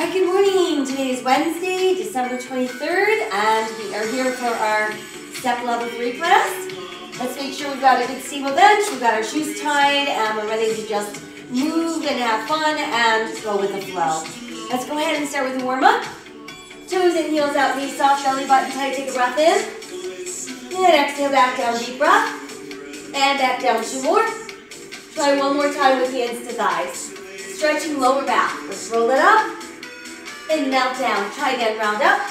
Right, good morning. Today is Wednesday, December 23rd, and we are here for our step level three class. Let's make sure we've got a good stable bench, we've got our shoes tied, and we're ready to just move and have fun and go with the flow. Let's go ahead and start with a warm up. Toes and heels out, knee soft, belly button tight, take a breath in. And exhale back down, deep breath. And back down, two more. Try one more time with hands to thighs. Stretching lower back. Let's roll it up. And melt down. Try again, round up.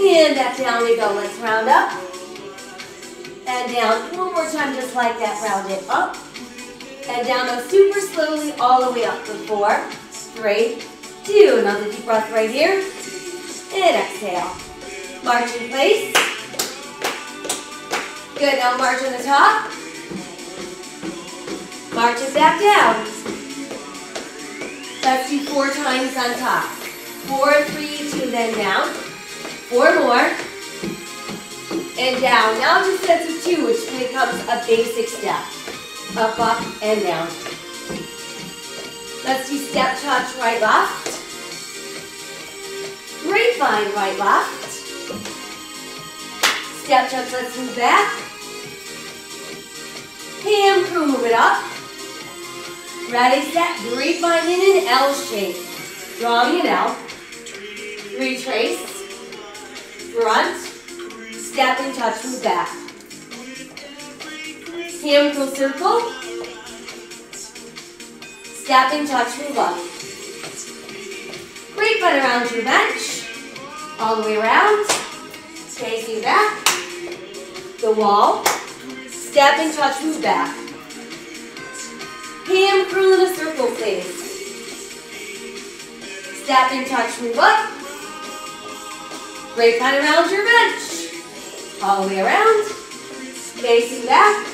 And back down we go. Let's round up. And down. One more time, just like that. Round it up. And down now super slowly all the way up for four, three, two. Another deep breath right here. And exhale. March in place. Good, now march on the top. March it back down. Let's do four times on top. Four, three, two, then down. Four more. And down. Now just sets of two, which becomes a basic step. Up, up, and down. Let's do step touch right, left. Grapevine right, left. Step touch, let's move back. Hand crew, move it up. Ready, set, grapevine in an L shape. Drawing an L. Retrace. Front. Step and touch, move back. Hand crew circle. Step and touch, move up. Grapevine around your bench. All the way around. Facing back. The wall. Step and touch, move back. Hand curl in a circle, please. Step and touch, move up. Grapevine around your bench. All the way around. Facing back.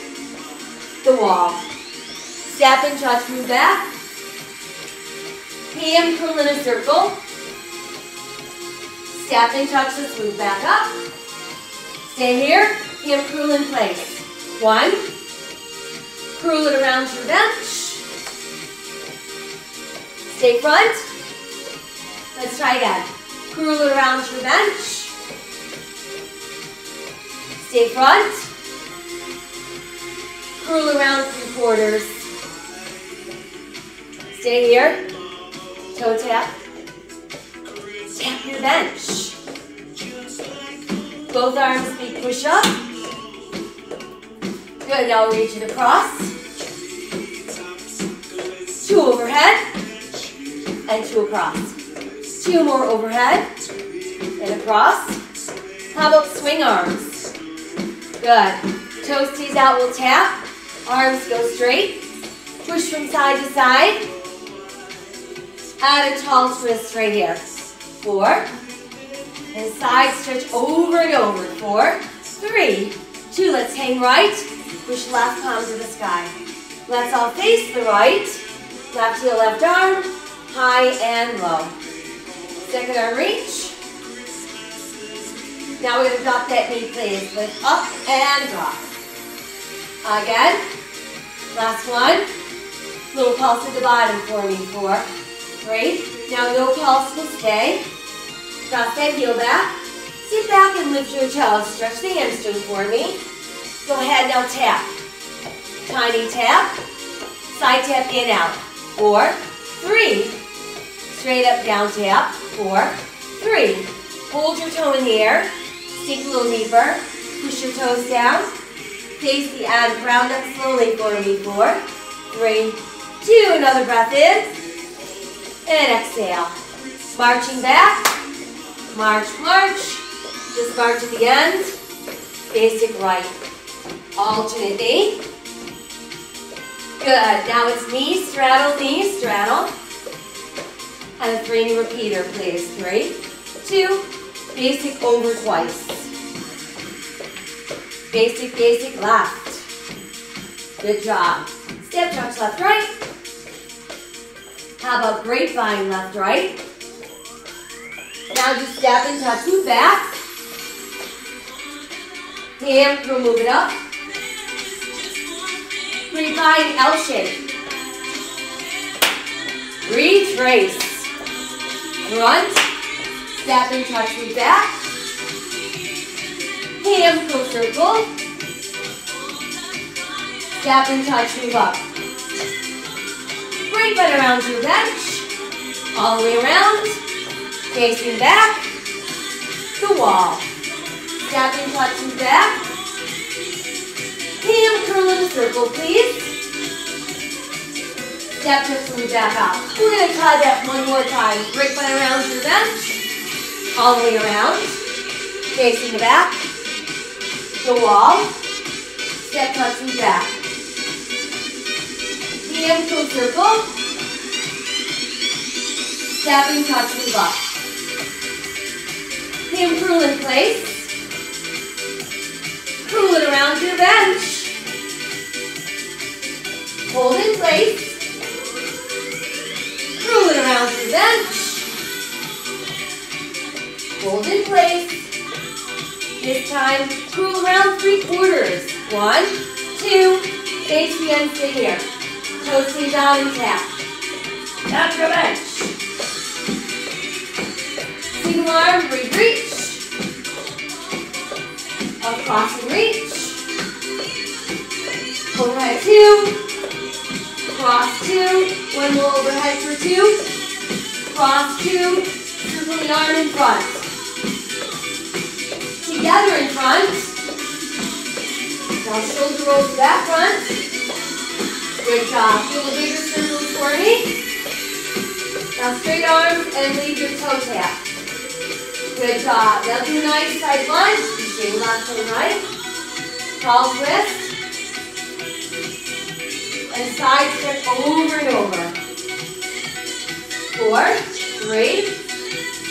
The wall. Step and touch, move back. Hand curl in a circle. Step and touch, let's move back up. Stay here. Hand curl in place. One. Curl it around your bench. Stay front. Let's try again. Curl around your bench. Stay front. Curl around three quarters. Stay here. Toe tap. Tap your bench. Both arms big push up. Good, now reach it across. Two overhead and two across. Two more overhead and across. How about swing arms? Good. Toes tease out, we'll tap. Arms go straight. Push from side to side. Add a tall twist right here. Four. And side stretch over and over. Four, three, two. Let's hang right. Push left palm to the sky. Let's all face the right. Left heel, left arm. High and low. Second arm reach. Now we're going to drop that knee, please. Lift up and drop. Again. Last one. Little pulse at the bottom for me. Four, three. Now no pulse will stay. Drop that heel back. Sit back and lift your toes. Stretch the hamstring for me. Go ahead, now tap. Tiny tap. Side tap in, out. Four, three. Straight up, down tap. Four, three. Hold your toe in the air. Sink a little deeper. Push your toes down. Face the end. Round up slowly for me. Four, three, two. Another breath in. And exhale. Marching back. March, march. Just march at the end. Basic right. Alternate knee. Good. Now it's knee, straddle, knee, straddle. And a three knee repeater, please. Three, two, basic over twice. Basic, basic, left. Good job. Step touch left, right. How about grapevine left, right? Now just step and touch, move back. Hand through, move it up. Grapevine L shape. Retrace. Front. Step and touch move back. Hand pull circle. Step and touch move up. Great foot around your bench. All the way around. Facing back. The wall. Step and touch move back. Hand curl in a circle, please. Step to move back up. We're going to try that one more time. Great foot around to your bench. All the way around. Facing the back. The wall. Step touch move back. Hand to circle. Step and touch move up. Hand curl in place. Curl it around your bench. Hold in place. Curl it around the bench. Hold in place. This time, curl around three quarters. One, two, face the end, stay here. Toes stay down and tap. Tap your bench. Single arm, breathe, reach. Across and reach. Overhead two. Cross two. One more overhead for two. Cross two. Circle the arm in front. Together in front. Now shoulder rolls to that front. Good job. Do a bigger circles for me. Now straight arms and leave your toe tap. Good job. Now do a nice side lunge. Shake left and right. Tall twist. And side stretch over and over. Four, three,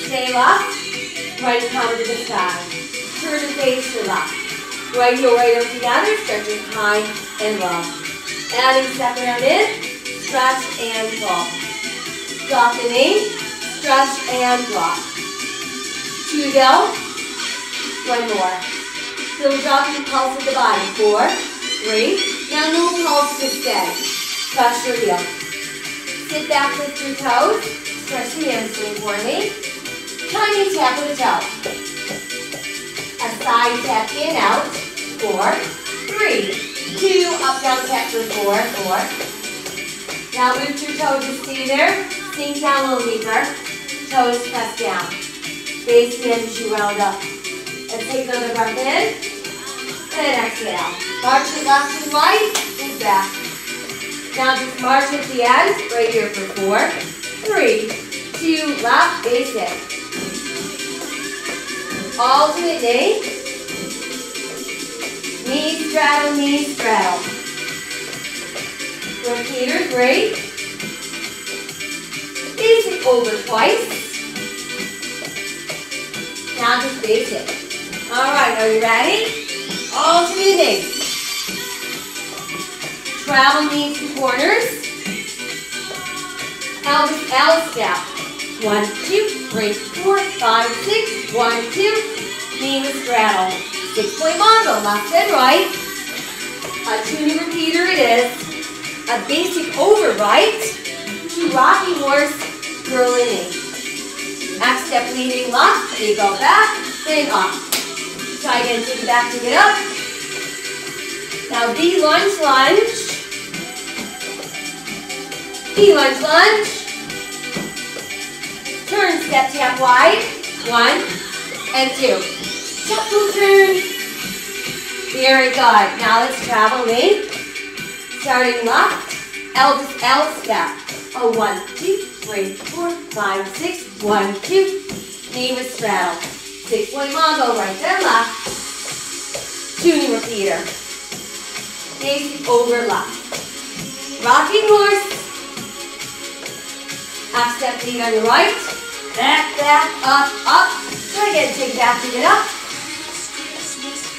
stay left, right palm to the side. Turn the face to left. Right heel, right arm together, stretching high and low. Adding step around in, stretch and pull. Drop the knee, stretch and drop. Two to go. One more. So we're dropping pulse of the body. Four, three. Now no pulse to stay. Press your heel. Sit back with your toes. Stretch the hamstring for me. Tiny tap with the toe. A side tap in, out. Four, three, two, up, down, tap for four, four. Now lift your toes to stay there. Sink down a little deeper. Toes press down. Base the you round up. Let's take another breath in. And exhale. March it left and right. And back. Now just march at the end. Right here for four, three, two, left, basic. Alternate knee. Knee straddle, knee straddle. Repeater, great. Basic over twice. Now just basic. All right, are you ready? Alternating. Travel knees to corners. Elvis L step. One, two, three, four, five, six. One, two. Knee straddle. Six point mondo, left and right. A tuning repeater it is. A basic over right. To rocking horse, curling in. X step leading left, they go back, then up. Try again, take it back to get up. Now V lunge, lunge. V lunge, lunge. Turn, step, tap wide. One and two. Shuffle turn. Very good. Now let's travel in. Starting left, Elvis L step. A one, two, three, four, five, six. One, two. Knee with straddle. Six point mondo, right there, left. Tuning repeater. Basic over left. Rocking horse. Half step lead on your right. Back, back, up, up. Try again, take back to get up.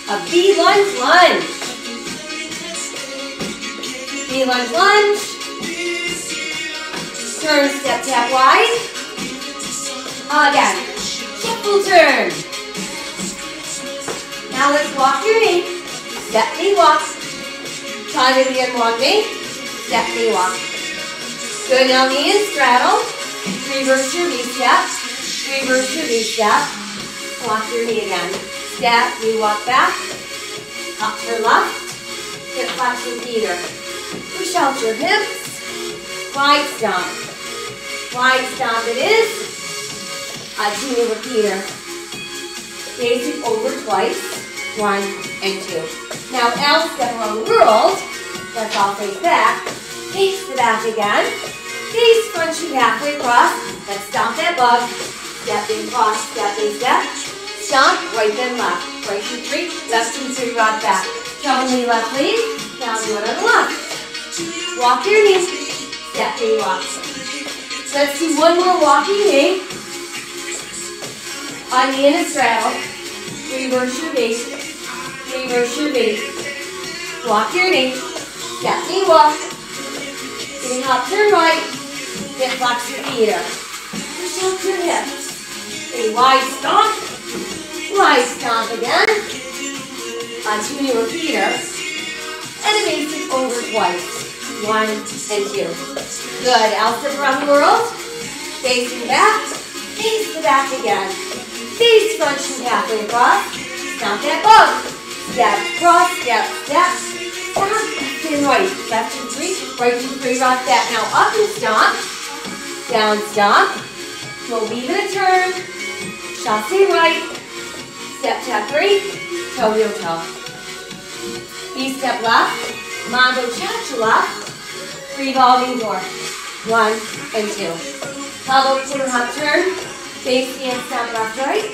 A V lunge, lunge. V lunge, lunge. Turn, step, tap wide. Again. Shuffle turn. Now let's walk your knee. Step knee walk. Try it again, one knee. Step knee walk. Good, now knee and straddle. Reverse your V step. Reverse your knee step. Walk your knee again. Step, knee walk back. Up to left. Hip flexion theater. Push out your hips. Wide stomp. Wide stomp it is. A two repeater. Basic over twice. One and two. Now L step around the world. Let's all face back. Face the back again. Face shoot halfway across. Let's stomp that bug. Step in cross, step in step. Stomp, right then left. Right two, three, left two, three, rock back. Trouble knee left lead. Now do it on the left. Walk your knee. Step knee walk. Let's do one more walking knee. On the in a straddle. Reverse your base. Reverse your base. Walk your knee. Step knee walk. Getting up, turn right. Hip flex your feet Push out your hips. A wide stomp. Wide stomp again. Onto your repeater. And a basic over twice. One and two. Good. Around the world. Facing back. Face the back again. Front shoot halfway across. Stomp that bug. Step, cross, step, step. Stomp, left and right. Left two, three. Right two, three. Rock that. Now up and stomp. Down stomp. We'll weave in a turn. Chasse right. Step, tap three. Toe, heel, toe. V-step left. Mambo cha-cha left. Revolving door. One and two. Elbow quarter hop turn. Face and step left, right.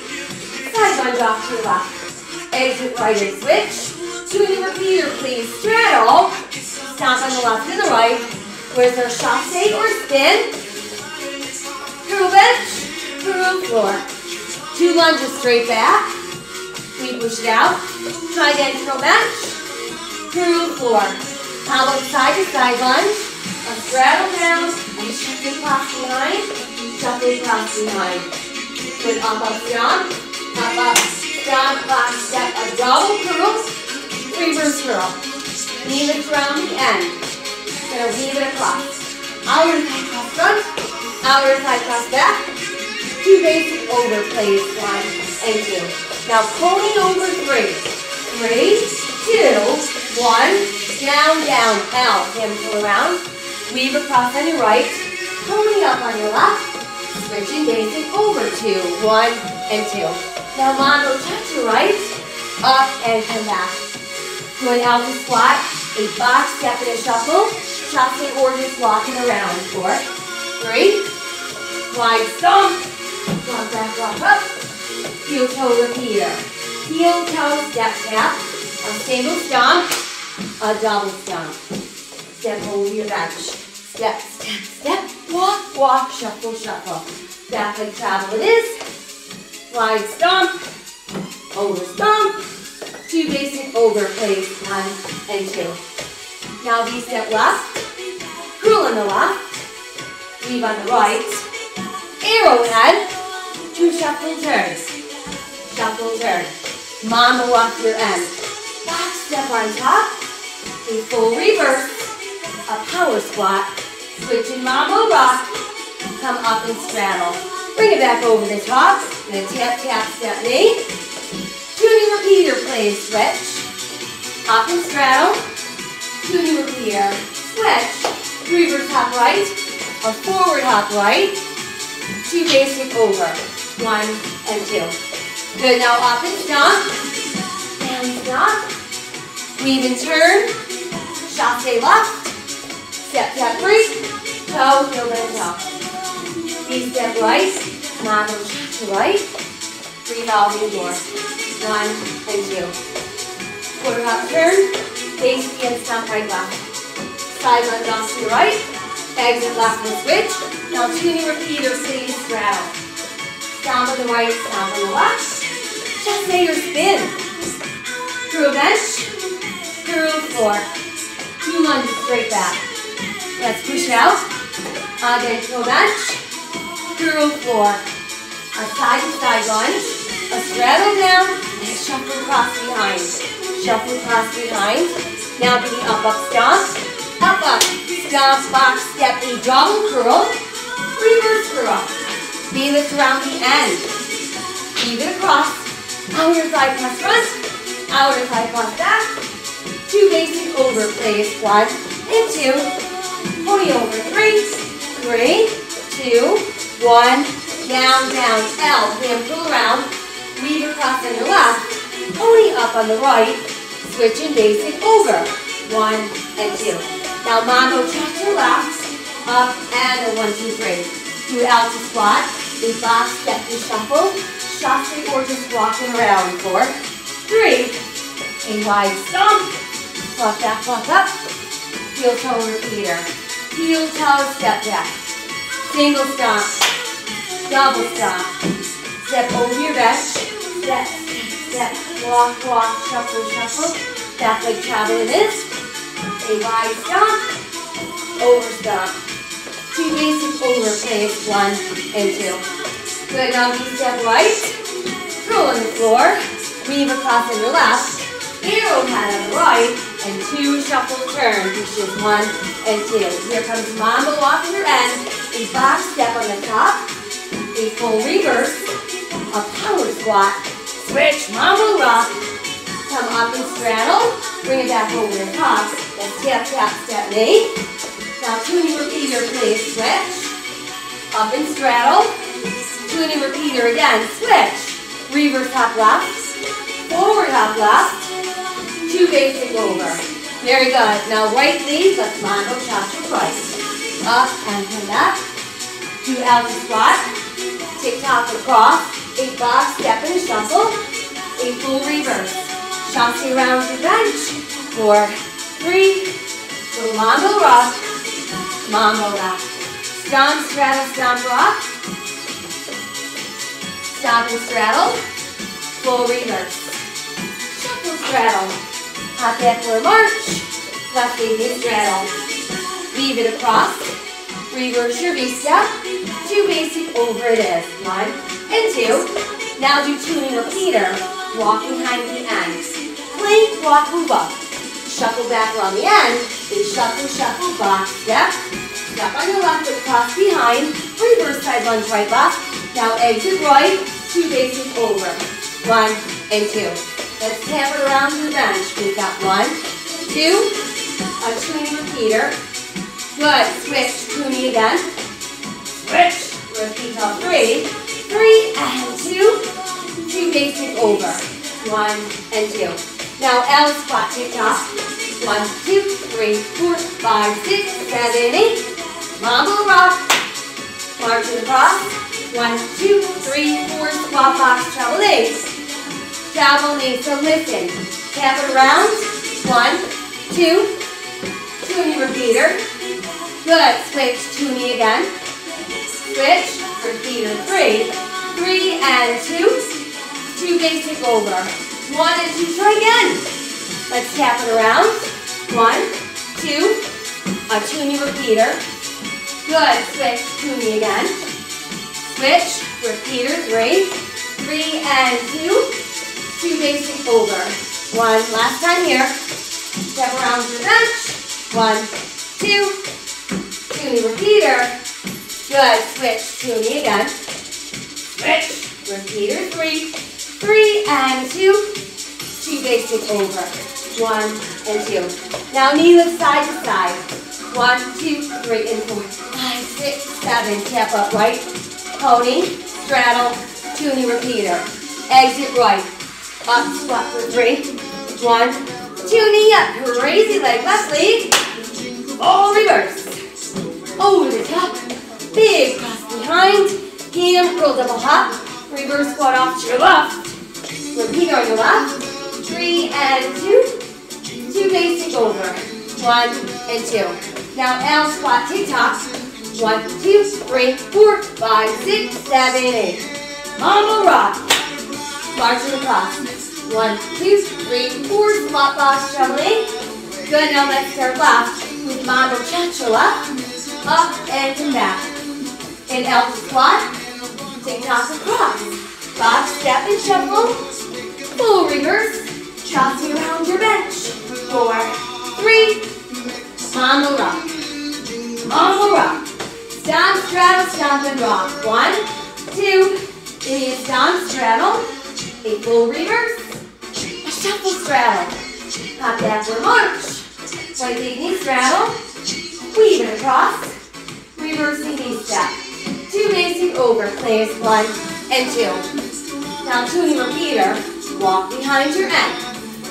Side lunge off to the left. Exit right and switch. Tuning repeater, please. Straddle. Stomp on the left and the right. Where's our chasse or spin? Curl bench. Curl floor. Two lunges straight back. We push it out. Try again, curl bench. Curl floor. Elbow side to side lunge. A straddle down and shuffle across behind. Shuffle across behind. Good up, up, stomp. Up, up, stomp, back, step. A double curl. Reverse curl. Knee lift around the end. Gonna weave it across. Outer side cross front. Outer side cross back. Two basic over plays. One and two. Now pony over three. Three, two, one. Down, down, L. Hand pull around. Weave across on your right. Pony up on your left. Switching basic over two. One and two. Now Mondo touch your right. Up and come back. Do an alpha squat. A box step and a shuffle. Chasse or just walking around. Four, three, wide stomp. Walk back, walk up. Heel toe repeater. Heel toe step tap. A single stomp. A double stomp. Step over your bench. Step, step, step. Walk, walk, shuffle, shuffle. Back leg travel it is. Wide stomp. Over stomp. Two basic over plays. One and two. Now V step left. Curl on the left. Weave on the right. Arrowhead. Two shuffle turns. Shuffle turn. Mama walk your end. Back step on top. A full reverse. A power squat. Switching mambo rock. Come up and straddle. Bring it back over the top. And then tap, tap, step knee. Tuning repeater plays switch. Up and straddle. Tuning repeater. Switch. Reverse hop right. A forward hop right. Two basic over. One and two. Good, now up and stomp. Down stomp. Weave and turn. Chasse left. Step, tap, three. Toe, heel, and toe. V step right. Mambo to right. Revolving door. One and two. Quarter hop turn. Base and stomp right left. Side lunge off to your right. Exit left and switch. Now tuning repeater, please straddle. Stomp on the right, stomp on the left. Just say your spin. Curl bench. Curl floor. Two lunges straight back. Let's push out. Again, curl bench. Curl floor. A side to side lunge. A straddle down and shuffle across behind. Shuffle across behind. Now do the up, up, stomp. Up, up. Stomp, box, step, a double curl. Reverse curl. Knee lift around the end. Weave it across. Outer thigh plus front. Outer thigh plus back. Two basic overplays. One and two. Pony over. Three, three, two, one. Down, down. L. Hand pull around. Weave across on left. Pony up on the right. Switch in basic over. One and two. Now mambo cha left. Up and a one, two, three. Do out to squat. A box step to shuffle. Shuffle or just walking around. Four, three. A wide stomp. Walk that, walk up. Heel toe repeater. Heel toe step back. Single stomp. Double stomp. Step over your back. Step, step, walk, walk, shuffle, shuffle. Back leg travel it is. A wide stomp. Over stomp. Two basic over overplays, one and two. Good, now we step right, roll on the floor, weave across on your left, arrowhead on the right, and two shuffle turns, which is one and two. Here comes mambo off your end, a box step on the top, a full reverse, a power squat, switch, mambo rock, come up and straddle, bring it back over the top, and tap, tap, step knee, now tuning repeater, please. Switch. Up and straddle. Tuning repeater again. Switch. Reverse top left. Forward hop left. Two basic over. Very good. Now right lead, let's chop to right. Up and back. Do out squat. Tick tock across. A box step and shuffle. A full reverse. Chasse around your bench. Four, three, little mondo rock. Mambo rock. Stomp, straddle, stomp, rock. Stomp and straddle. Full reverse. Shuffle, straddle. Hop back for a march. Left leg knee straddle. Weave it across. Reverse your V-step. Two basic over it is. One and two. Now do tuning repeater. Walk behind the end. Plank, walk, move up. Shuffle back around the end. A shuffle, shuffle, box, step. Step on your left foot, cross behind. Reverse side lunge right left. Now exit right, two basic over. One and two. Let's tap it around the bench. We've got one, two, a tuning repeater. Good, switch, tuning again. Switch, repeat on three. Three and two, two basic over. One and two. Now L squat, tick tock. One, two, three, four, five, six, seven, eight. Mambo rock. March to the across. One, two, three, four, squat box, treble knees. Travel knees, so listen. Tap it around. One, two, two two, tuning repeater. Good, switch, tuning again. Switch, repeater, three. Three and two. Two basic over. One and two, try again. Let's tap it around. One, two, a tuning repeater. Good, switch, tuning again. Switch, repeater, three. Three and two. Two basic over. One, last time here. Step around your bench. One, two, tuning repeater. Good, switch, tuning again. Switch, repeater, three. Three and two. Two basic over. One and two. Now knee lift side to side. One, two, three, and four, five, six, seven. Tap up right. Pony, straddle, tuning repeater. Exit right. Up, squat for three. One, tuning up. Crazy leg, left leg. All reverse. Over the top. Big cross behind. Hand curl double hop. Reverse squat off to your left. Repeat on your left. Three and two. Two basic over. One and two. Now L squat tick tock. One, two, three, four, five, six, seven, eight. Mambo rock. Marching across. One, two, three, four. Squat box juggling. Good. Now let's start left with Mambo cha-cha Up and back. In L squat. Tick tock across. Box step and shuffle. Full reverse. Chasse around your bench. Four, three, Mambo rock. Mambo rock. Stomp, straddle, stomp, and rock. One, straddle, a full reverse, shuffle straddle, hop backward march, right leg knee straddle, weave it across, reversing knee step, two basic over, place one and two. Now tuning repeater, walk behind your end,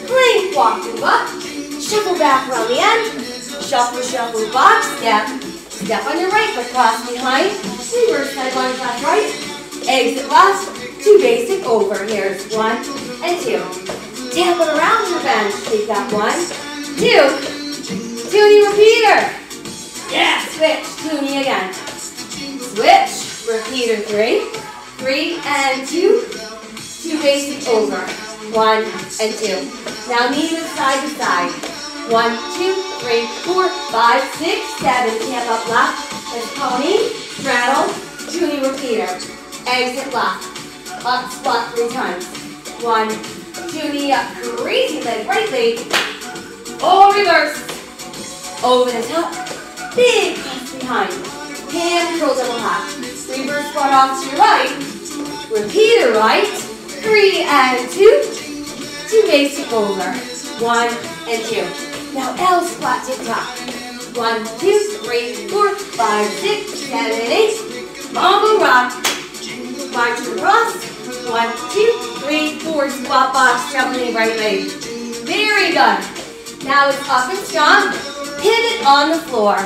plank walk to up, shuffle back around the end, shuffle, shuffle, box, step, step on your right foot, cross behind, reverse side lunge left, right, exit left, two basic over. Here's one and two. Tap it around your bench. Take that one, two. Tuning repeater. Yeah, switch, tuning again. Switch, repeater three, three and two, two basic over. One and two. Now knee with side to side. One, two, three, four, five, six, seven. Tap up left. Let's pony, straddle, tuning repeater. Exit left. Up squat three times. One, up, crazy leg, right leg. All reverse. Over the top. Big cross behind. Hand curl double hop. Reverse squat off to your right. repeat Repeater right. Three and two. Two basic over. One and two. Now L squat tick top, One, two, three, four, five, six, seven, eight. Mambo rock. March across. One, two, three, four. Squat box, traveling right leg. Very good. Now it's up and strong. Pivot on the floor.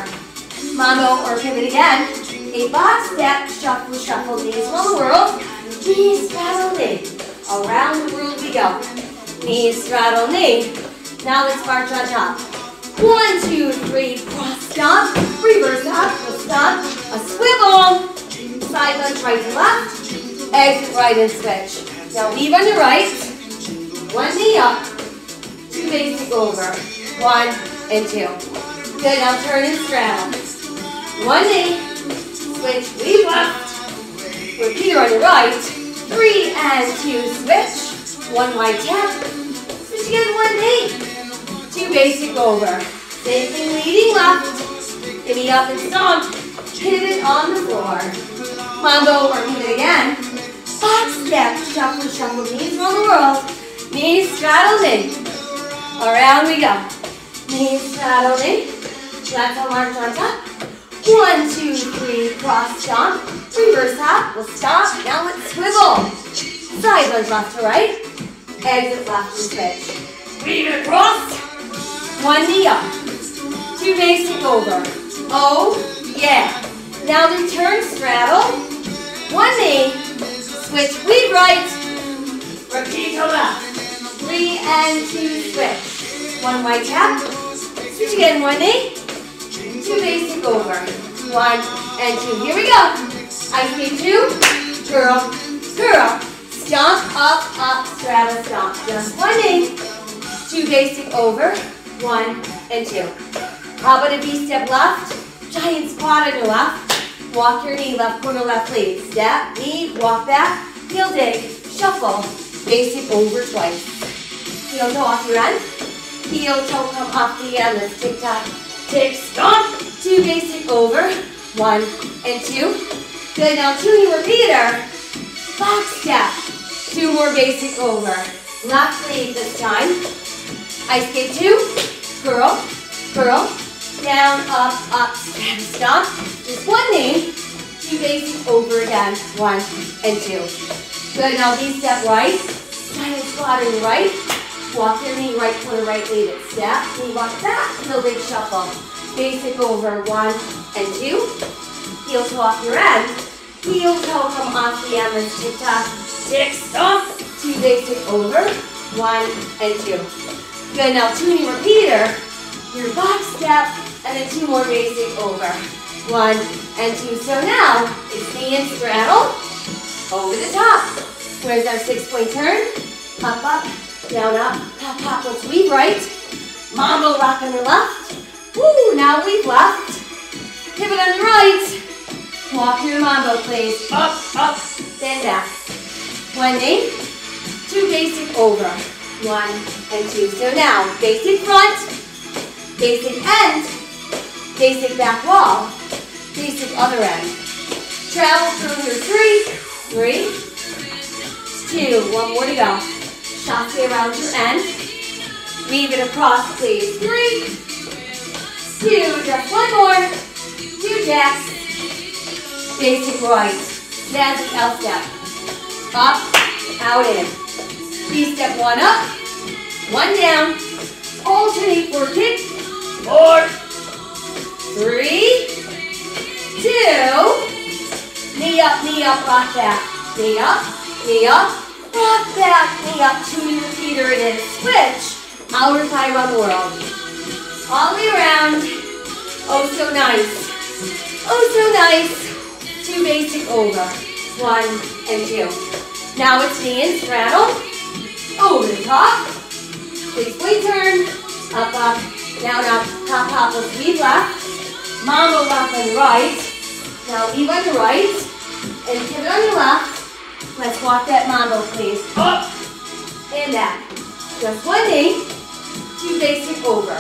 Mambo or pivot again. A box step, shuffle, shuffle, knees the world. Knees straddle knee. Around the world we go. Knees straddle knee. Now let's march on top. One, two, three, cross stomp, reverse up, a stomp, a swivel, side lunge right to left, exit right and switch. Now weave on your right, one knee up, two basic over, one and two. Good, now turn and straddle. One knee, switch, weave left, repeater on your right, three and two, switch, one wide tap, switch again, one knee, two basic over. Same thing, leading left, me up and stomp, pivot on the floor. Mambo or pivot again. Box step, shuffle, shuffle, knees the world. Knees straddle in. Around we go. Knees straddle in. March on top. One, two, three, cross stomp. Reverse hop, we'll stop. Now let's swivel. Side lunge left to right. Exit left and switch. Weave across. One knee up. Two basic over. Oh, yeah. Now return straddle. One knee. Switch, weave right. Repeat left. Three and two, switch. One white tap. Switch again, one knee. Two basic over. One and two. Here we go. I say two. Girl, girl. Stomp, up, up, straddle, stomp. Just one knee. Two basic over. One and two. How about a V-step left? Giant squat on your left. Walk your knee, left corner, left leg. Step, knee, walk back, heel dig, shuffle. Basic over twice. Heel toe off your end. Heel toe come off the end. Let's tick tock, tick, stomp. Two basic over. One and two. Good, now two knee repeater. Box step. Two more basic over. Left leg this time. Ice skate two. Curl, curl. Down, up, up, and stomp. Just one knee. Two basic over again. One and two. Good, now V step right. Giant squat in the right. Walk your knee right corner, right lead it. Step, knee walk back, heel big shuffle. Basic over one and two. Heel toe off your end. Heel toe come off the end. Let's tick tock, tick stomp. Two basic over, one and two. Good, now knee repeater. Your box step, and then two more basic over. One and two. So now it's knee and straddle over the top. Where's our six point turn? Up, up, down, up, pop, pop. Let's weave right. Mambo rock on the left. Woo, now weave left. Pivot on the right. Walk your mambo, please. Up, up, stand back. One knee, two basic over. One and two. So now, basic front, basic end, basic back wall, basic other end. Travel through your three, three, two, one more to go. Chasse around your end. Weave it across, please. Three, two, just one more. Two jacks. Basic right. Jazzy L step. Up, out, in. V step one up, one down. Alternate for kick. Four, three, two, knee up, knee up, rock back. Knee up, knee up, rock back, knee up. Two repeater it is. Switch. Outer thigh run whirl. All the way around. Oh, so nice. Oh, so nice. Two basic over. One and two. Now it's knee and straddle. Over the top. Please, please turn. Up, up, down, up, top, top. Let's weave left. Mambo left and right. Now weave on your right. And pivot on your left. Let's walk that mambo, please. Up and back. Just one knee. Two basic over.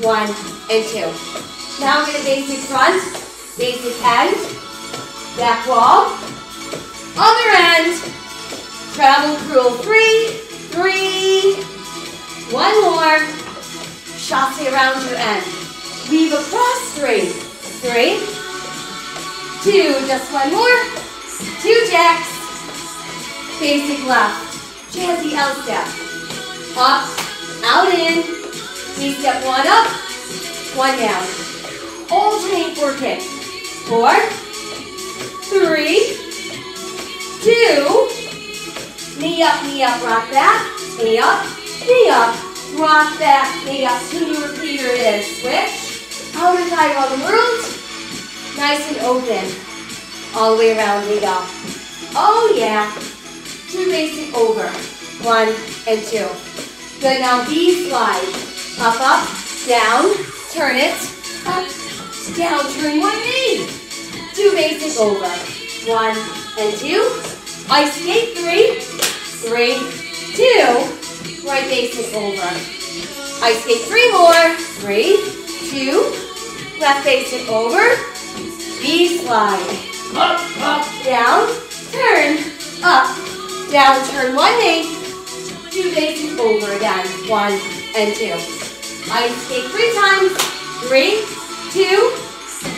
One and two. Now we're going to basic front, basic end, back wall, other end, travel curl three, three, one more, chasse around your end. Weave across three, three, two, just one more, two jacks, basic left, jazzy L step, up, out in, knee step one up, one down. Alternate for kick. Four, three, two, knee up, knee up, rock back, knee up, knee up, rock back, knee up, two new repeater is. Switch, outer thigh around the world, nice and open. All the way around we go. Oh yeah, two basic over, one and two. Good, now V slide, up, up, down, turn it, up, down, turn one knee. Two basic over. One and two. Ice skate three, three, two. Right basic over. Ice skate three more. Three, two. Left basic over. V slide. Up, up, down, turn, up, down, turn one knee. Two basic over again. One and two. Ice skate three times. Three, two,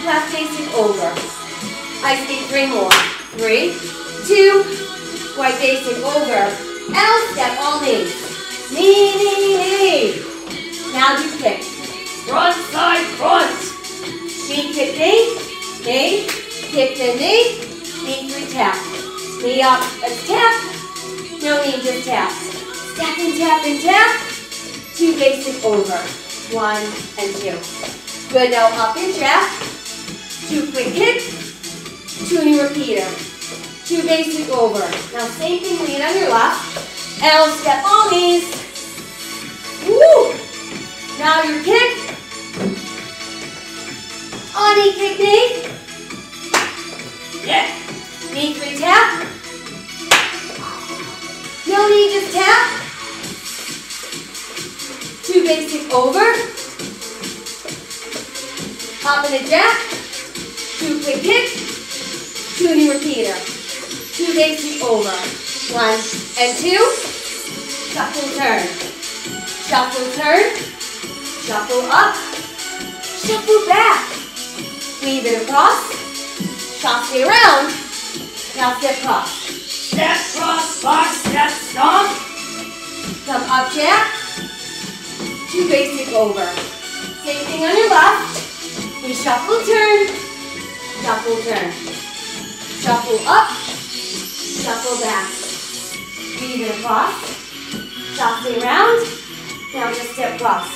left facing over. I skate three more. Three, two, right facing over. L step all knees. Knee, knee, knee. Now do kick. Front side front. Knee kick knee, knee, kick the knee, knee three tap. Knee up, let's tap. No knee, just tap. Step and tap and tap. Two basic over. One and two. Good, now up and jack. Two quick kicks. Two knee repeater. Two basic over. Now same thing, lean on your left. L step all knees. Woo! Now your kick. On knee kick knee. Yeah. Knee three tap. No knee, just tap. Two basic over. Hop in a jack. Two quick kick. Two knee repeater. Two basic over. One and two. Shuffle turn. Shuffle turn. Shuffle up. Shuffle back. Weave it across. Chasse around. Now step cross. Step cross, box, step stomp. Come up jack. Two basic over. Same thing on your left. We shuffle turn. Shuffle turn. Shuffle up. Shuffle back. Weave it across. Chasse around. Now just step cross.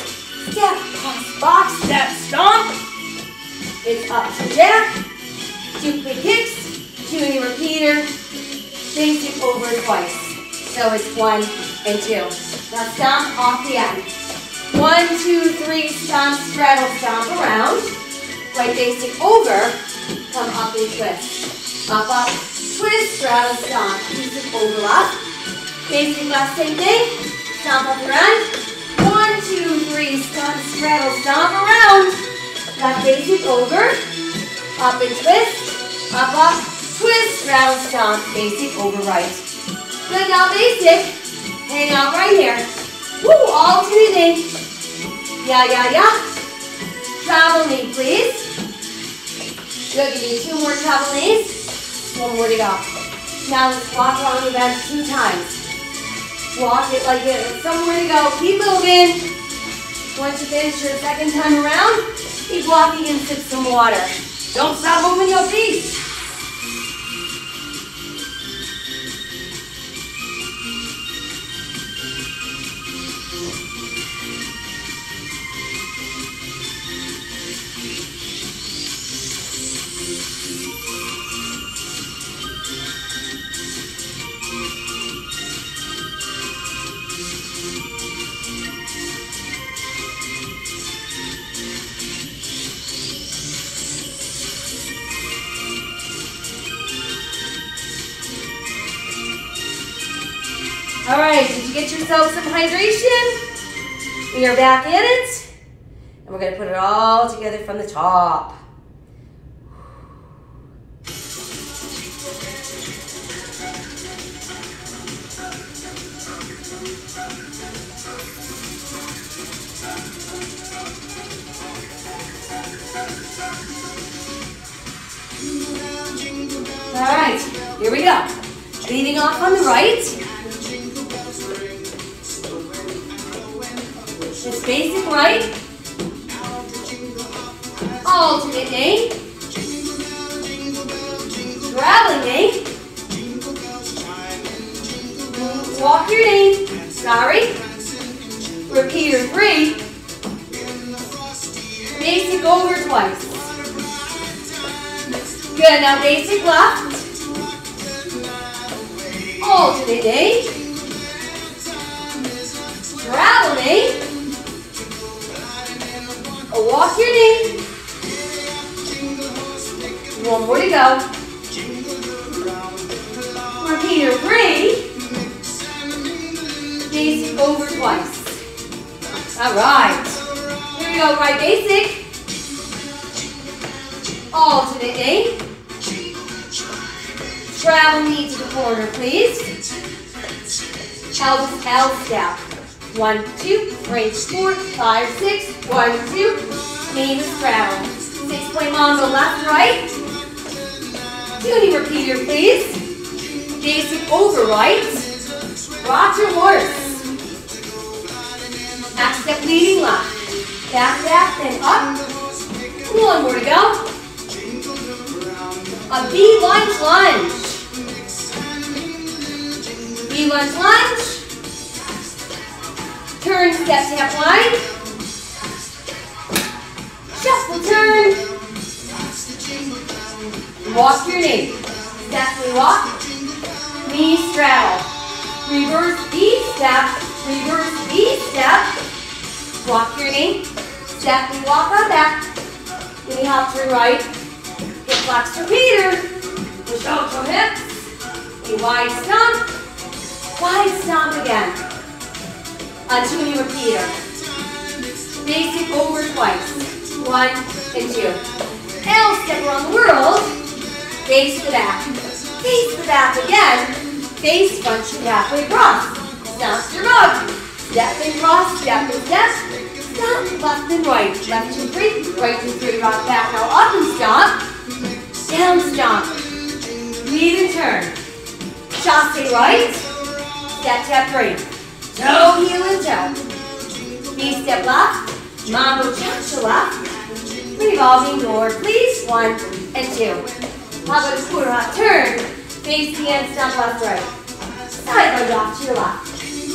Step cross, box, step stomp. It's up to jack. Two quick kicks. Two knee repeater. Basic over twice. So it's one and two. Now stomp off the end. One, two, three, stomp, straddle, stomp around. Right basic over. Come up and twist. Up, up, twist, straddle, stomp. Basic overlap. Basic left, same thing. Stomp up around. One, two, three, stomp, straddle, stomp around. Left basic over. Up and twist. Up, up, twist, straddle, stomp. Basic over right. Good, now basic. Hang out right here. Woo, alternating. Yeah, yeah, yeah. Travel knee, please. Good, give me two more travel knees. One more to go. Now let's walk around the bench two times. Walk it like this. Somewhere to go. Keep moving. Once you finish your second time around, keep walking and sip some water. Don't stop moving your feet. All right, did you get yourself some hydration? We are back in it. And we're gonna put it all together from the top. All right, here we go. Leading off on the right. Basic right. Alternate knee. Traveling knee. Walk your knee. Sorry. Repeater three. Basic over twice. Good, now basic left. Alternate knee. Travel knee. Walk your knee. One more to go. Repeater three. Basic over twice. All right. Here we go, right basic. Alternate knee. Travel knee to the corner, please. L, L step. One, two, three, four, five, six. One, two. Knee to travel. Six point mambo left, right. Tuning repeater, please. Basic over right. Rock your horse. Half step leading left. Back, back, then up. One more to go. A V lunge lunge. V lunge lunge. Step, tap, line. Shuffle, turn. Walk your knee. Step, we walk. Knee straddle. Reverse V step. Reverse V step. Walk your knee. Step, we walk on back. Knee hop, turn right. Hip flex repeater. Push out your hips. A wide stomp. Wide stomp again. A tuning repeater. Basic over twice. One and two. L step around the world. Face the back. Face the back again. Face front shoot halfway across. Stomp your bug. Step and cross, step and step. Stomp left and right. Left two, three. Right two, three. Rock back. Now up and stomp. Down stomp. Lead and turn. Chasse right. Step, tap three. Toe, heel, and toe. V step left. Mambo left. Revolving door, please. One and two. How about a quarter hop turn? Face the end, stomp left, right. Side leg off to your left.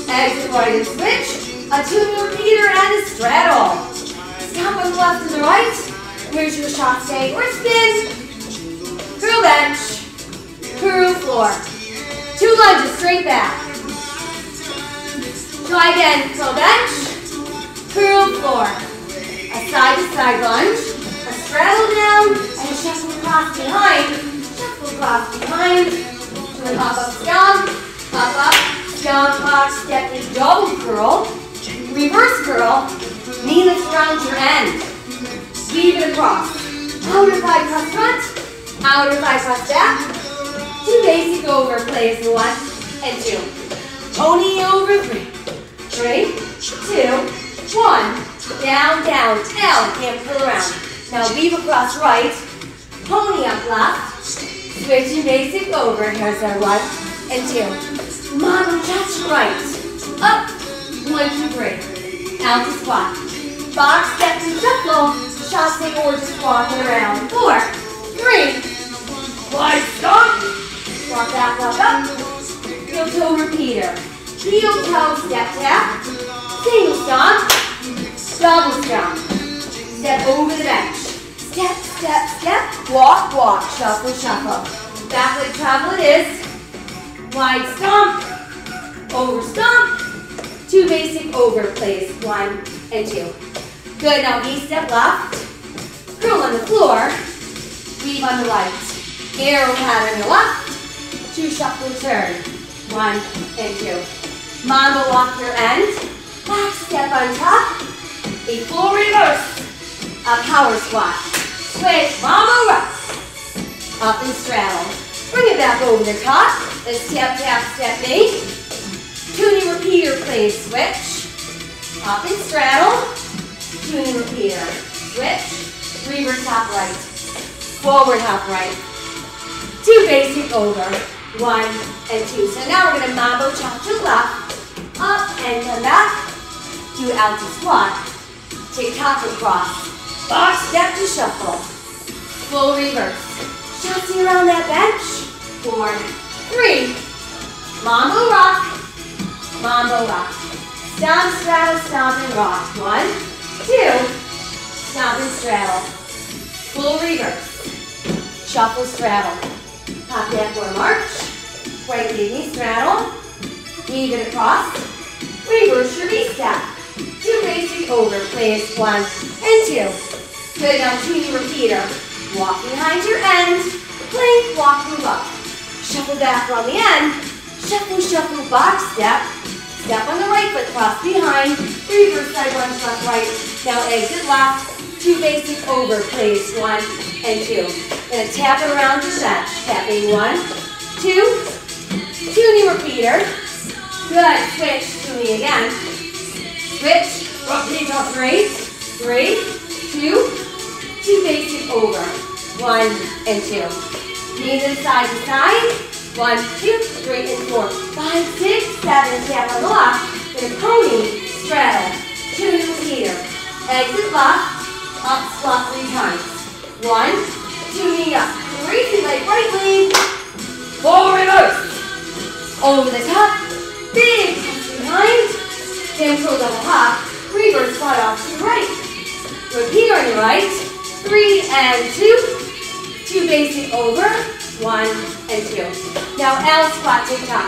Exit and switch. A tuning repeater and a straddle. Stomp on the left and the right. Here's your shot stay or spin. Curl bench. Curl floor. Two lunges straight back. Try again. Curl bench. Curl floor. A side to side lunge. A straddle down and a shuffle cross behind. Shuffle cross behind. To an up up stomp. Up up. Stomp box step a double curl. Reverse curl. Knee lifts around your end. Weave it across. Outer thigh cross front. Outer thigh cross back. Two basic over plays. One and two. Tony over three. Three, two, one. Down, down, down. Can't pull around. Now weave across right. Pony up left. Switching basic over. Here's our one and two. Mom, catch right. Up. One, two, three. Out to squat. Box, step, and shuffle. Chasse or just walking around. Four, three, wide stomp. Walk back, walk up. Heel toe repeater. Heel toe step tap. Single stomp. Double stomp. Step over the bench. Step, step, step. Walk, walk. Shuffle, shuffle. Back leg travel it is. Wide stomp. Over stomp. Two basic over plays. One and two. Good. Now knee step left. Curl on the floor. Weave on the right. Arrow pattern left. Two shuffle turn. One and two. Mambo walk your end. Back step on top. A full reverse. A power squat. Switch. Mambo rock. Up and straddle. Bring it back over the top. And step, tap, step, eight. Tuning repeater plays switch. Up and straddle. Tuning repeater. Switch. Reverse hop right. Forward hop right. Two basic over. One and two. So now we're going to mambo chop Do out to squat. Take top across. Box step to shuffle. Full reverse. Chasse around that bench. Four, three. Mambo rock. Mambo rock. Stomp, straddle, stomp, and rock. One, two. Stomp and straddle. Full reverse. Shuffle, straddle. Hop back or march. Right knee, straddle. It across. Reverse your V-step. Two basic over plays. One and two. Good, two knee repeater. Walk behind your end. Plank, walk, move up. Shuffle back on the end. Shuffle, shuffle, box step. Step on the right foot, cross behind. Reverse side lunge left, right. Now exit left. Two basic over plays. One and two. Gonna tap it around your bench. Tapping one, two, two knee repeater. Good, switch, two knee again. Switch, repeat on three, three, two, two basic over. One and two. Knees in side to side. One, two, three, and four. Five, six, seven, the left. Then pony, straddle, two here. Exit left, up squat three times. One, two knee up. Three, leg right leg. Forward reverse. Over the top. Big behind. Pro double hop. Reverse squat off to the right. Repeat on your right. Three and two. Two basic over. One and two. Now L squat to top.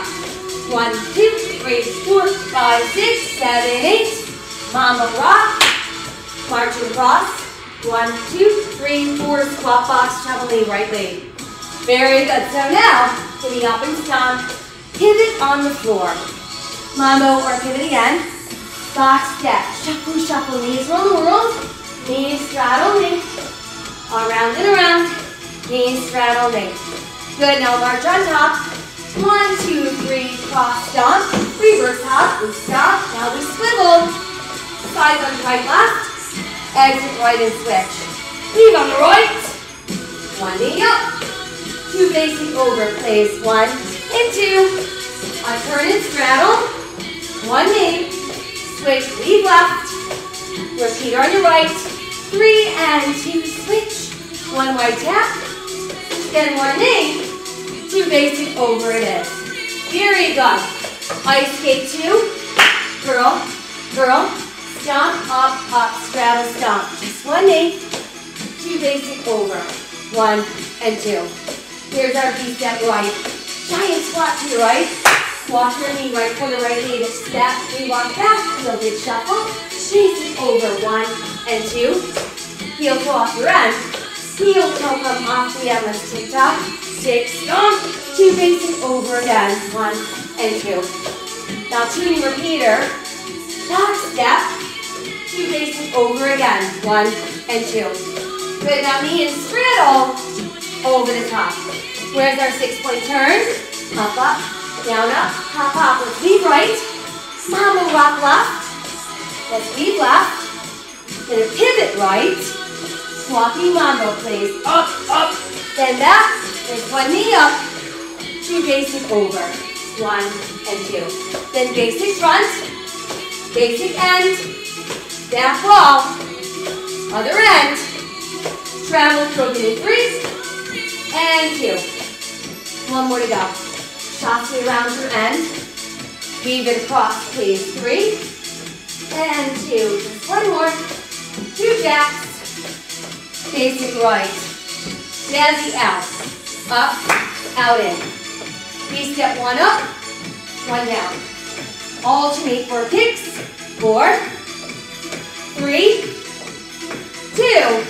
One, two, three, four, five, six, seven, eight. Mambo rock. Marching across. One, two, three, four, squat box, travel knee, right leg. Very good. So now, sitting up and stomp, pivot on the floor. Mambo or pivot again. Box step, shuffle, shuffle, knees roll, roll. Knees straddle, knee. Around and around. Knees straddle, knee. Good, now march on top. One, two, three, cross stomp. Reverse hop, we stop. Now we swivel. Side on right, left. Exit right and switch. Leave on the right. One knee up. Two basic over plays. One and two. A turn and straddle. One knee. Switch, leave left. Repeat on your right. Three and two, switch. One wide tap. Then one knee. Two basic over it is. Very good. Ice skate two. Girl, girl, Stomp, up, up, straddle, stomp. Just one knee, two basic over. One and two. Here's our V-step right. Giant squat to your right. Walk your knee right for the right knee to step. We walk back, big shuffle. Basic over, one and two. Heel toe off your end. Heel toe come off the end. Let's tick tock. Tick, stomp. Two basic over again. One and two. Now tuning repeater. Back step two basic over again. One and two. Good, now knee and straddle over the top. Where's our six point turn? Pop up, Down, up, hop, hop. Let's leave right. Mambo rock left. Let's leave left. Then a pivot right. Walking mambo, please. Up, up. Then back. There's one knee up. Two basic over. One and two. Then basic front. Basic end. Back wall. Other end. Travel crooked in three. And two. One more to go. Chasse around your end. Weave it across, please. Three. And two. Just one more. Two jacks. Basic right. Jazzy out. Up, out in. We step one up, one down. Alternate for kicks. Four, three, two.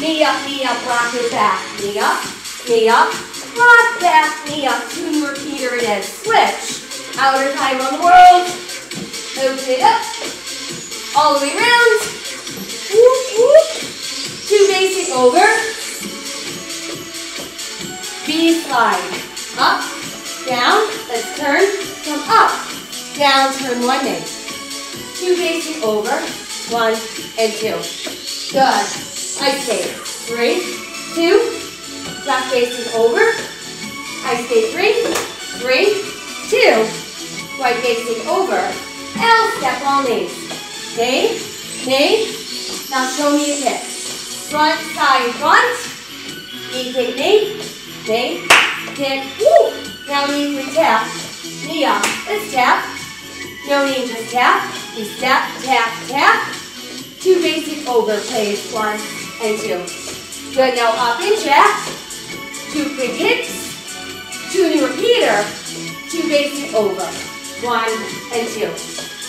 Knee up, knee up, rock your back. Knee up, knee up, rock back, knee up. Two repeater it is. Switch. Outer thigh around the world. It up. All the way around. Whoop, whoop. Two basic over. V slide. Up, down. Let's turn. Come up, down, turn one knee. Two basic over. One and two. Good. I stay. Three, two. Left basic over. I stay three, three, two. Right basic over. L step on knees. Knee, knee. Now show me a kick. Front, side, front. Knee, kick, knee. Knee, kick. Woo! Now knee, we tap. Knee up. Let's tap. No knee, just tap. We step, tap, tap. Two basic over, please. One and two. Good, now up and jack. Two quick kicks. Two new repeater. Two basic over. One and two.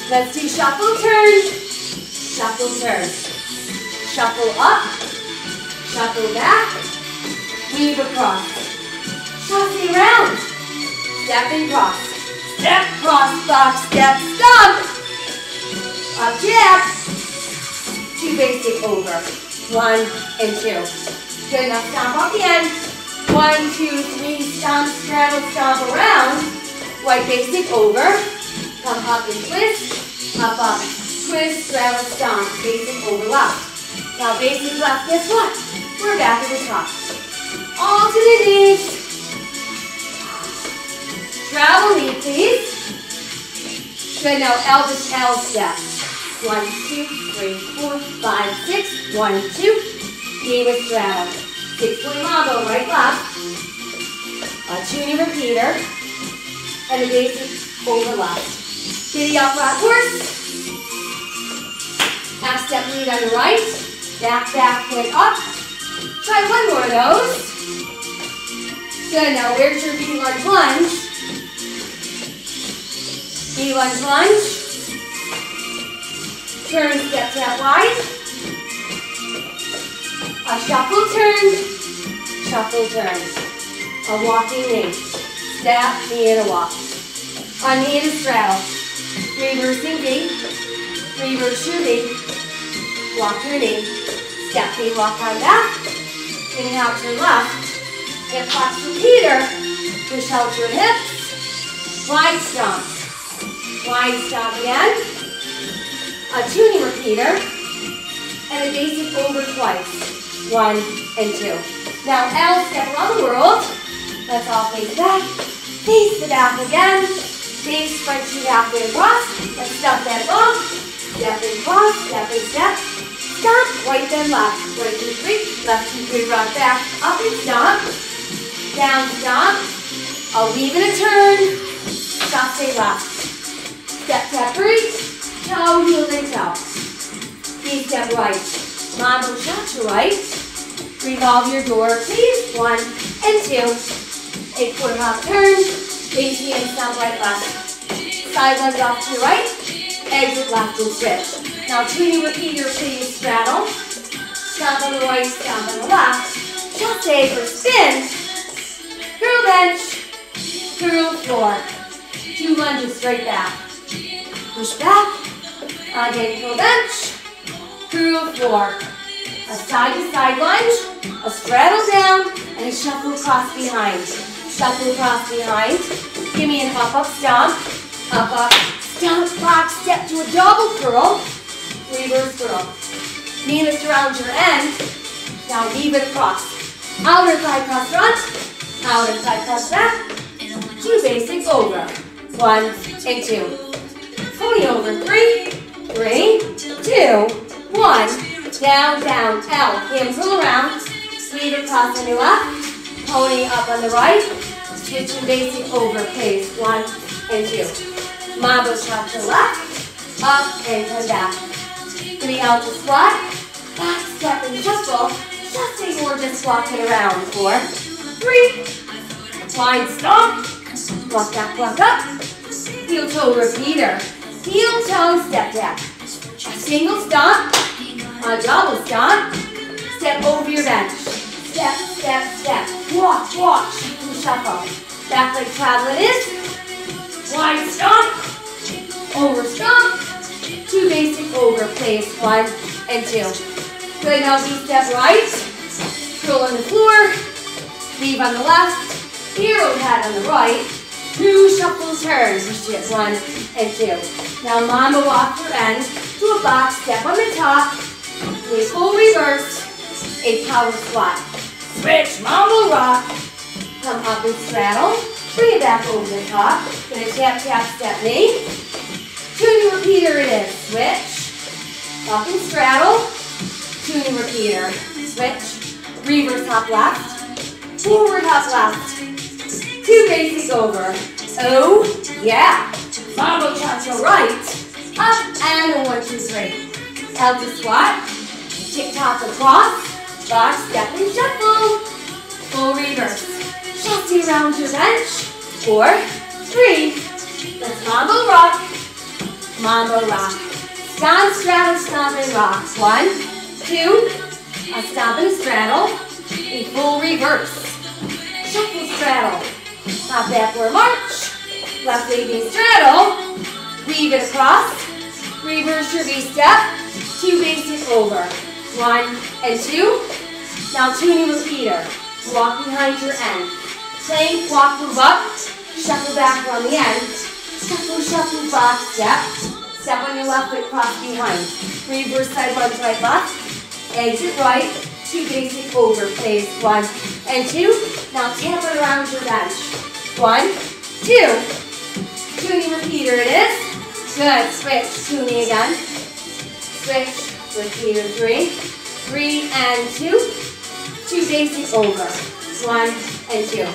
Let's do shuffle turn. Shuffle turn. Shuffle up. Shuffle back. Weave across. Shuffle around. Step and cross. Step, cross, box, step, stomp. Up, jab. Two basic over. One and two. Good enough. Stomp off the end. One, two, three. Stomp, straddle, stomp around. White basic over. Come up and twist. Up, up. Twist, straddle, stomp. Basic over left. Now basic left, guess what? We're back at the top. Alternate knees. Travel knee, please. Good, now elbows, L step. One, two, three, four, five, six. One, two. Knee with straddle. Six point mambo, right, left. A tuning repeater. And a basic over left. Giddy up, horse. Half step lead on the right. Back, back, foot up. Try one more of those. Good, now where's your V lunge lunge? V lunge lunge. Turn, step, tap wide. A shuffle turn, shuffle turn. A walking knee. Step, knee and a walk. A knee and a straddle. Reversing V. Reverse shooting. Walk your knee. Step knee, walk on back. Inhale, turn left. Hip flex repeater. Push out your hips. Wide stomp. Wide stomp again. A tuning repeater. And a basic over twice. One and two. Now L step around the world. Let's all face back. Face the back again. Face front shoot halfway across. Let's step that bump. Step and cross. Step and step. Stomp. Right then left. Right two, three. Left two, three. Rock back. Up and stomp. Down stomp. A weave and a turn. Stop, stay left. Step, tap, three. Toe, heel, and toe. Knee step right. Shot to right. Revolve your door, please. One and two. A quarter hop turn. Knee and stomp right, left. Side lunge off to right. Exit left and switch. Now tuning repeater, please. Straddle. Stomp on the right, stomp on the left. Chasse for spin. Curl bench. Curl floor. Two lunges straight back. Push back. Again, curl bench. Curl floor. A side to side lunge, a straddle down, and a shuffle across behind. Shuffle across behind. Give me an up, up, stomp. Up, up, stomp, box, step to a double curl. Reverse curl. Knee around your end. Now weave it across. Outer thigh cross front. Outer thigh cross back. Two basic over. One and two. Pony over. Three, three, two, one. Down, down, L. Hands roll around. On your left. Pony up on the right. Switching basic over, please. One and two. Mambo to left. Up and come back. Three out to squat. Back step and shuffle. Just a gorgeous walking around. Four, three, line stomp. Walk back, walk up. Heel toe repeater. Heel toe step back. A single stomp. A double stomp. Step over your bench. Step, step, step. Walk, walk, shuffle, shuffle. Back leg travel it is. Wide stomp. Over stomp. Two basic over, please. One and two. Good, now we step right. Curl on the floor. Leave on the left. Hero hat on the right. Two shuffle turns. Shift one and two. Now mambo walk your end to a box. Step on the top. A full reverse. A power squat. Switch, mambo rock. Come up and straddle. Bring it back over the top. Gonna tap, tap, step knee. Tuning repeater it is. Switch. Up and straddle. Tuning repeater. Switch. Reverse hop left. Forward hop left. Two basic over. Oh, yeah. Mambo cha-cha right. Up and one, two, three. To squat. Tick-tock across. Box, step and shuffle. Full reverse. Chasse around your bench. Four, three. Let's mambo rock. Mambo rock. Stomp, straddle, stomp, and rock. One, two. A stomp and straddle. A full reverse. Shuffle, straddle. Hop backward march. Left leading straddle. Weave it across. Reverse your V-step. Two basic over. One and two. Now tuning repeater. Walk behind your end. Plank, walk, move up. Shuffle back on the end. Shuffle, shuffle, box, step. Step on your left foot, cross behind. Reverse side lunge right left. Exit right. Two basic over, please. One and two. Now tap it around your bench. One, two. Tuning repeater it is. Good. Switch. Tuning again. Switch. Repeater three. Three and two. Two basic over. One and two.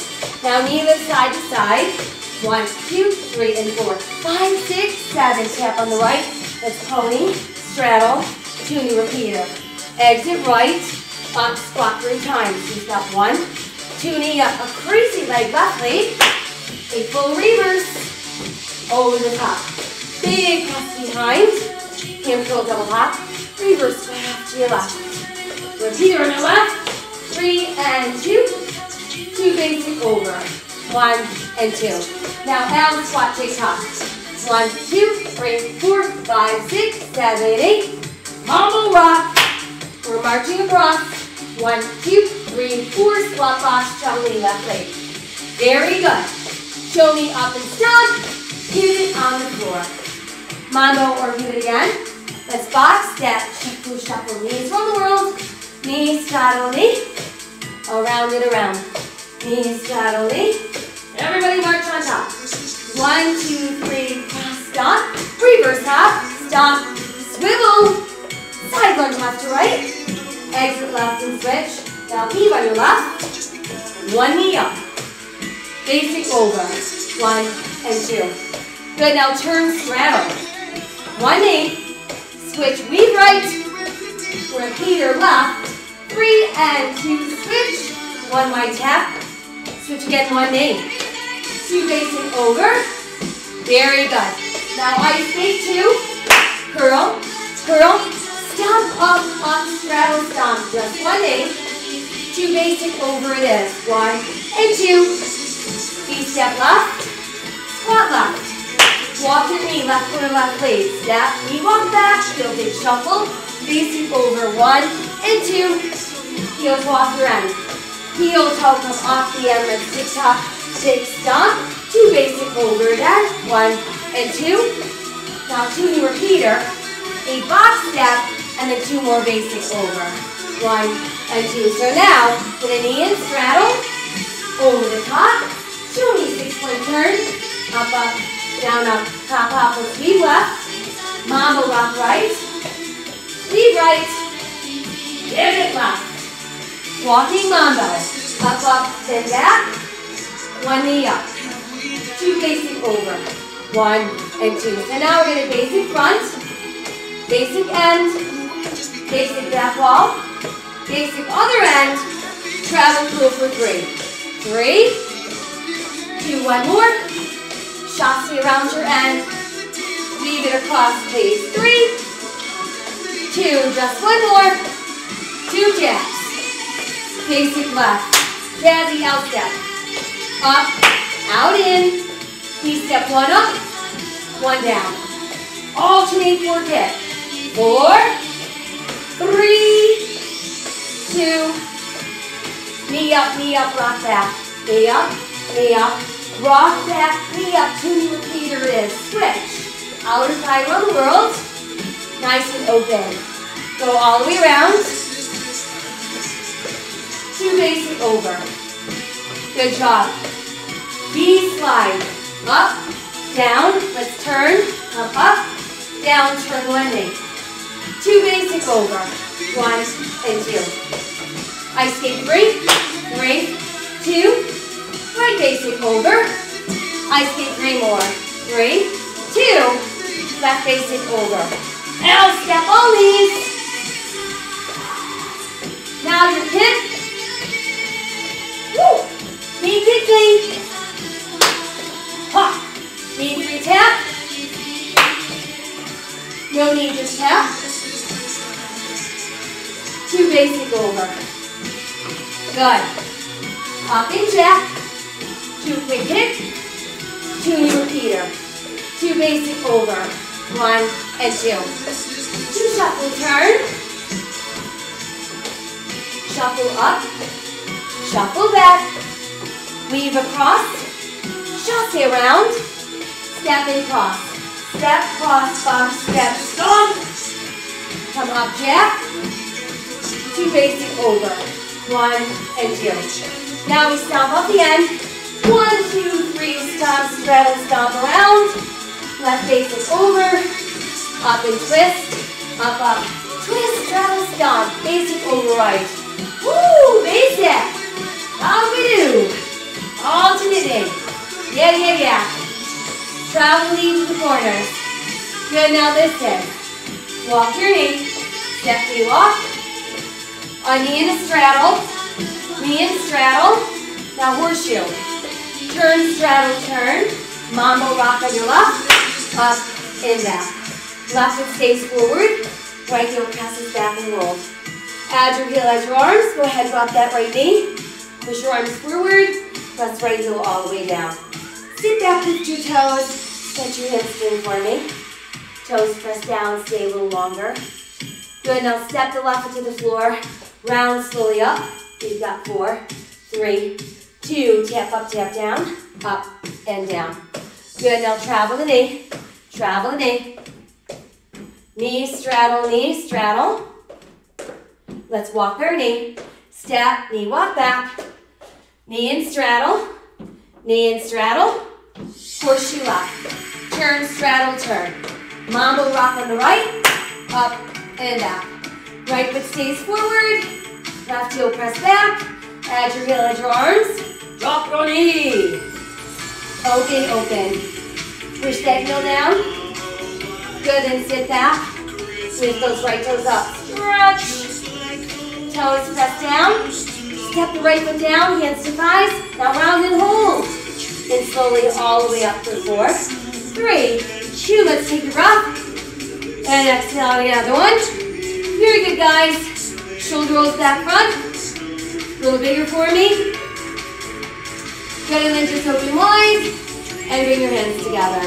Now knee lift side to side. One, two, three, and four. Five, six, seven. Tap on the right. Let's pony, straddle, tuning repeater. Exit right, up, squat three times. We stop one, two knee up a crazy leg left leg. A full reverse over the top. Big press behind. Hand curl double hop. Reverse squat to your left. Repeater on your left. Three and two. Two basic over. One and two. Now L squat tick tock. One, two, three, four, five, six, seven, eight. Mambo rock. We're marching across. One, two, three, four. Squat box, juggling left leg. Very good. Show me up and stomp. Pivot on the floor. Mambo or pivot again. Let's box, step, shuffle, shuffle. Knees roll the world. Knees straddle knee. Around and around. Knees straddle. Everybody march on top. One, two, three, stomp. Reverse hop, stomp, swivel. Side lunge left to right. Exit left and switch. Now heave on your left. One knee up. Basic over. One and two. Good, now turn straddle. One knee. Switch, weave right. Repeat your left. Three and two, switch. One wide tap. Switch again, one knee. Two basic over. Very good. Now I skate two. Curl, curl, stomp up, up, straddle, stomp. Just one knee. Two basic over it is. One and two. V-step left, squat left. Walk your knee, left foot or left leg. Step, knee walk back, heel big shuffle. Basic over one and two. Heels walk your end. Heel toe come off the end. Let's tick tock, tick stomp. two basic over again, one and two. Now two new repeater, a box step, and then two more basic over. One and two. So now, put a knee in, straddle, over the top, two knee six point turn, up, up, down, up, hop, hop, let's leave left, mambo rock right, leave right, give pivot left. Walking mambo, up, up, then back, one knee up, two basic over, one and two. So now we're going to basic front, basic end, basic back wall, basic other end, travel through for three. Three, two, one more, chasse around your end, weave it across please. Three, two, just one more, two jabs, basic left, jazzy out step, up, out in, we step one up, one down. Alternate for kick. Four, three, two, knee up, knee up, rock back. Knee up, knee up, rock back, knee up, knee repeater it is. Switch. Outer around the world. Nice and open. Go all the way around. Two basic over. Good job. V slide. Up, down. Let's turn. Up, up, down, turn Two basic over. One and two. Ice skate three, three, two. Right basic over. Ice skate three more. Three, two. Left basic over. L step on these. Now your kick. Woo. Knee kick clean. Ha. Knee three tap. No need to tap. Two basic over. Good. Up jack. Two quick kick. Two knee repeater. Two basic over. One and two. Two shuffle turn. Shuffle up. Shuffle back. Weave across. Chasse around. Step and cross. Step, cross, box, step, stomp. Come up, jack. Two basic over. One and two. Now we stop off the end. One, two, three, stomp, straddle, stop around. Left basic over. Up and twist. Up, up. Twist, straddle, stop. Basic over right. Woo, basic. How we do? Alternating. Yeah, yeah, yeah. Travel knee to the corners. Good, now listen. Walk your knee. Step walk. A knee and a straddle. Knee and straddle. Now horseshoe. Turn, straddle, turn. Mambo rock on your left. Up and down. Left foot stays forward. Right heel passes back and rolls. Add your heel, add your arms. Go ahead, drop that right knee. Push your arms forward. Press right heel all the way down. Sit back with your toes. Set your hips in for me. Toes press down, stay a little longer. Good, now step the left foot to the floor. Round slowly up. We've got four, three, two. Tap up, tap down. Up and down. Good, now travel the knee. Travel the knee. Knee, straddle, knee, straddle. Let's walk our knee. Step, knee, walk back. Knee and straddle. Knee and straddle. Horseshoe left. Turn, straddle, turn. Mambo rock on the right. Up and back. Right foot stays forward. Left heel press back. Add your heel, add your arms. Drop your knee. Open, open. Push that heel down. Good, and sit back. Lift those right toes up. Stretch. Toes press down. Step the right foot down, hands to thighs. Now round and hold. And slowly all the way up for four, three, two. Let's take a breath. And exhale the other one. Very good, guys. Shoulder rolls back front. A little bigger for me. And then just open wide. And bring your hands together.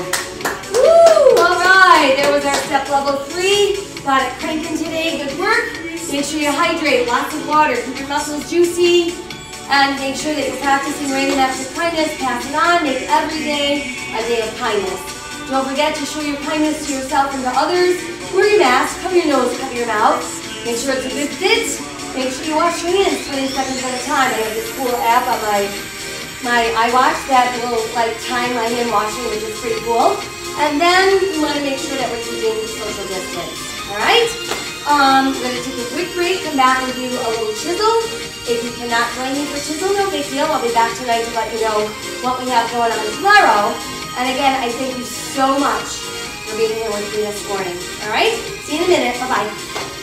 Woo! All right, there was our step level three. Got it cranking today. Good work. Make sure you hydrate. Lots of water. Keep your muscles juicy. And make sure that you're practicing radiant acts of kindness, pass it on, make every day a day of kindness. Don't forget to show your kindness to yourself and to others. Wear your mask, cover your nose, cover your mouth. Make sure it's a good fit. Make sure you wash your hands 20 seconds at a time. I have this cool app on my my iWatch that will like time my hand washing, which is pretty cool. And then we want to make sure that we're keeping social distance. All right? Um, we're going to take a quick break, come back and do a little chisel. If you cannot join me for chisel, no big deal. I'll be back tonight to let you know what we have going on tomorrow. And again, I thank you so much for being here with me this morning. All right? See you in a minute. Bye-bye.